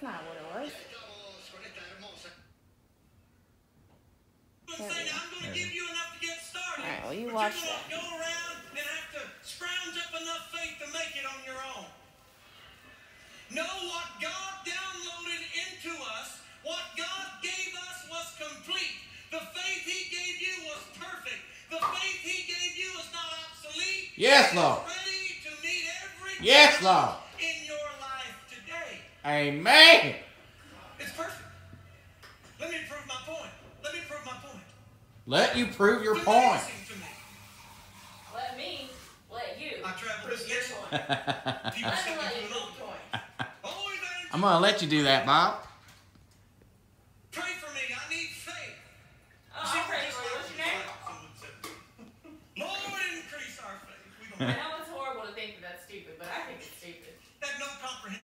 That's not what it was. There. Alright, well you ah, watch that. Go around and have to scrounge up enough faith to make it on your own. Know what God downloaded into us, what God gave us was complete. The faith he gave you was perfect. The faith he gave you is not obsolete. Yes, Lord. Yes, Lord. Amen. It's perfect. Let me prove my point. Let me prove my point. Let you prove your point. Let me, let you. I travel this next one. People let you point. Oh, I'm going to let you do that, Bob. Pray for me. I need faith. Oh, pray for name? Lord, increase our faith. Horrible to think that that's stupid, but I think it's stupid. No comprehension.